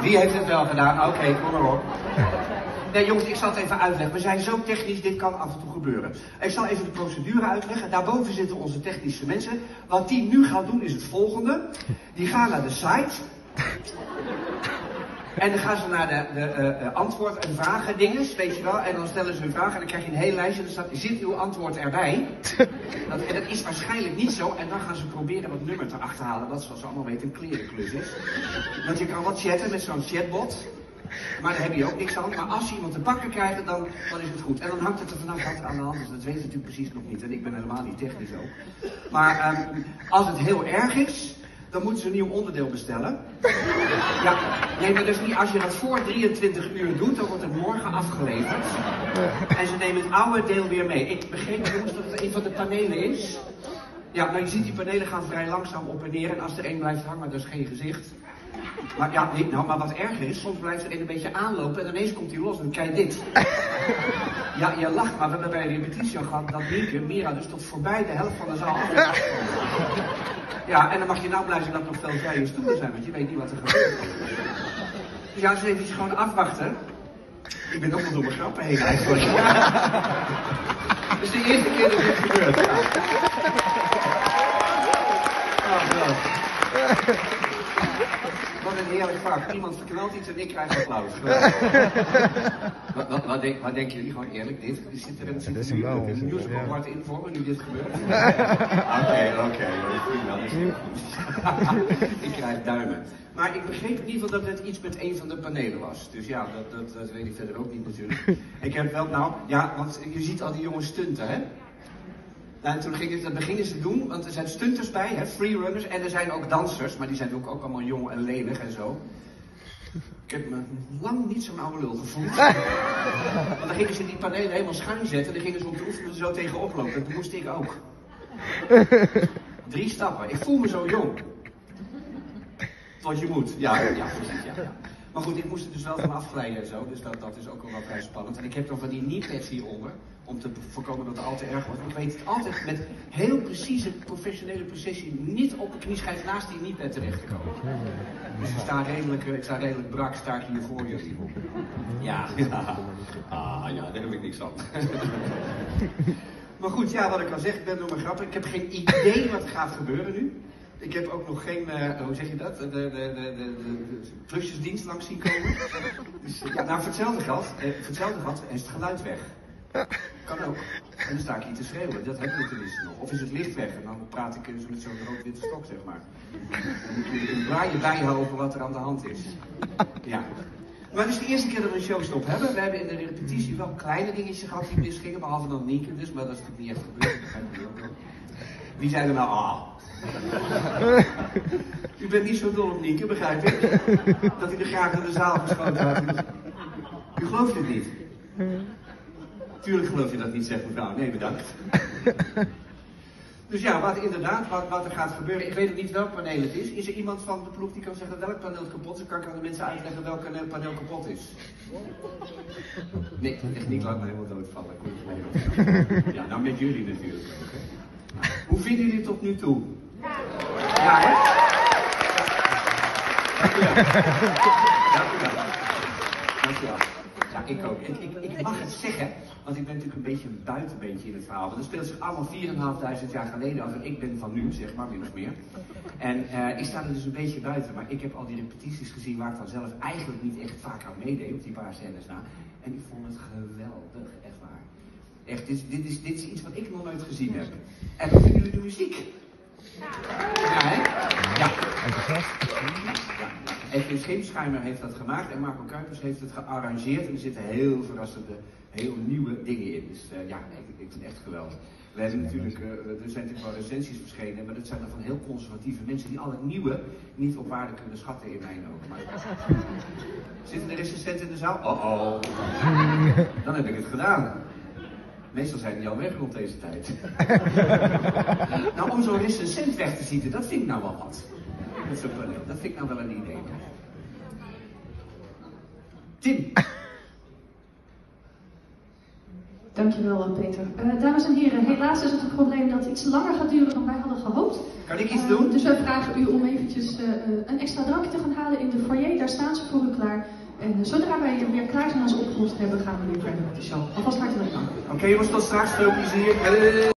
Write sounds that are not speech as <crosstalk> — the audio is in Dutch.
Wie heeft het wel gedaan? Oké, kom maar op. Nee jongens, ik zal het even uitleggen. We zijn zo technisch, dit kan af en toe gebeuren. Ik zal even de procedure uitleggen. Daarboven zitten onze technische mensen. Wat die nu gaan doen is het volgende. Die gaan naar de site. En dan gaan ze naar de, de uh, antwoord- en vragen dingen, weet je wel. En dan stellen ze hun vraag en dan krijg je een hele lijstje. Dan staat, zit uw antwoord erbij? <laughs> Dat, en dat is waarschijnlijk niet zo. En dan gaan ze proberen wat nummer te achterhalen. Dat zoals ze allemaal weten een klerenklus is. Want je kan wat chatten met zo'n chatbot. Maar daar heb je ook niks aan. Maar als je iemand te pakken krijgt, dan, dan is het goed. En dan hangt het er vanaf wat er aan de hand is. Dat weet je natuurlijk precies nog niet. En ik ben helemaal niet technisch ook. Maar um, als het heel erg is, dan moeten ze een nieuw onderdeel bestellen. <laughs> Ja, nee, maar dus niet als je dat voor 23 uur doet, dan wordt het morgen afgeleverd. En ze nemen het oude deel weer mee. Ik begreep dat het een van de panelen is. Ja, nou je ziet die panelen gaan vrij langzaam op en neer. En als er één blijft hangen, is geen gezicht. Maar ja, nou, maar wat erger is, soms blijft er een beetje aanlopen en ineens komt hij los en kijk dit. Ja, je lacht, maar we hebben bij de repetitie al gehad dat Nienke, Mira, dus tot voorbij de helft van de zaal Ja, en dan mag je nou blij zijn dat nog veel vrije stoelen zijn, want je weet niet wat er gebeurt. Dus ja, dus even gewoon afwachten. Ik ben ook wel door mijn grappen heen eigenlijk. Dus de eerste keer dat dit gebeurt. Ja. Oh, wat een heerlijk vak. Iemand verknalt iets en ik krijg applaus. <laughs> wat, wat, wat, denk, wat denken jullie gewoon eerlijk? Dit zit er een, zit er nu, een musical part in voor me nu dit gebeurt? <laughs> Oké, oké. <laughs> ik krijg duimen. Maar ik begreep in ieder geval dat het iets met een van de panelen was. Dus ja, dat, dat, dat weet ik verder ook niet natuurlijk. Ik heb wel, nou, ja, want je ziet al die jonge stunten, hè? En toen gingen, dat beginnen ze doen, want er zijn stunters bij, hè, freerunners, en er zijn ook dansers, maar die zijn ook, ook allemaal jong en lenig en zo. Ik heb me lang niet zo'n oude lul gevoeld. <laughs> Want dan gingen ze die panelen helemaal schuin zetten, dan gingen ze op de oefening zo tegenop lopen. Dat moest ik ook. Drie stappen. Ik voel me zo jong. Tot je moet. Ja, ja, precies. Ja, ja. Maar goed, ik moest er dus wel van afglijden en zo, dus dat, dat is ook wel vrij spannend. En ik heb dan van die kneepads hieronder, om te voorkomen dat het al te erg wordt. Ik weet het altijd met heel precieze professionele precisie niet op de knieschijf naast die kneepad terecht te komen. Dus ik sta redelijk, ik sta redelijk brak, sta ik hier voor jullie. Ja, <laughs> ja. Ah ja, daar heb ik niks aan. <laughs> Maar goed, ja, wat ik al zeg, ik ben door mijn grappen. Ik heb geen idee wat er gaat gebeuren nu. Ik heb ook nog geen, uh, hoe zeg je dat, de, de, de, de, de klusjesdienst langs zien komen. Dus, ja, nou, voor hetzelfde geld, eh, voor hetzelfde geld is het geluid weg. Kan ook. En dan sta ik hier te schreeuwen, dat heb je tenminste nog. Of is het licht weg en dan praat ik dus met zo'n rood-witte stok, zeg maar. Dan moet je een draai bijhouden wat er aan de hand is. Ja. Maar het is de eerste keer dat we een showstop hebben. We hebben in de repetitie wel kleine dingetjes gehad die misgingen, behalve dan Nienke dus, maar dat is natuurlijk niet echt gebeurd. Zei er nou, ah, u bent niet zo dol op Nienke, begrijp ik? Dat hij er graag in de zaal geschoten had. U gelooft het niet? Tuurlijk geloof je dat niet, zegt mevrouw. Nee, bedankt. <laughs> Dus ja, wat inderdaad, wat, wat er gaat gebeuren. Ik weet niet welk paneel het is. Is er iemand van de ploeg die kan zeggen welk paneel kapot is? Kan ik aan de mensen uitleggen welk paneel kapot is. Nee, echt niet laat me helemaal doodvallen. Ja, nou met jullie natuurlijk ook. Hoe vinden jullie het tot nu toe? Ja, hè? <laughs> Dankjewel. Ik ook. Ik, ik, mag het zeggen, want ik ben natuurlijk een beetje een buitenbeentje in het verhaal. Want het speelt zich allemaal 4.500 jaar geleden af. En ik ben van nu, zeg maar, min of meer. En uh, ik sta er dus een beetje buiten. Maar ik heb al die repetities gezien waar ik dan zelf eigenlijk niet echt vaak aan meedeed, op die paar scènes na. En ik vond het geweldig, echt waar. Echt, dit, is, dit is iets wat ik nog nooit gezien heb. En vinden jullie de muziek? Ja, hè? Ja. Enthousiast. Edwin Scheemschijmer heeft dat gemaakt en Marco Kuipers heeft het gearrangeerd. En er zitten heel verrassende, heel nieuwe dingen in. Dus uh, ja, ik, ik vind het echt geweldig. We hebben natuurlijk, uh, er zijn natuurlijk wel recensies verschenen, maar dat zijn dan van heel conservatieve mensen die al het nieuwe niet op waarde kunnen schatten in mijn ogen. Maar... <laughs> Zitten er recensenten in de zaal? Oh oh. <laughs> Dan heb ik het gedaan. Meestal zijn die al weg rond deze tijd. <laughs> nou, om zo'n recensent weg te zitten, dat vind ik nou wel wat. Met dat vind ik nou wel een idee. Tim. <laughs> Dankjewel. eh, Peter. Eh, dames en heren, helaas is het een probleem dat het iets langer gaat duren dan wij hadden gehoopt. Kan ik iets Eh, doen? dus wij vragen u om eventjes eh, eh, een extra drankje te gaan halen in de foyer. Daar staan ze voor u klaar. En eh, zodra wij weer klaar zijn als opgelost hebben, gaan we weer verder met de show. Alvast hartelijk dank. Oké jongens, tot straks. Veel plezier. Eh,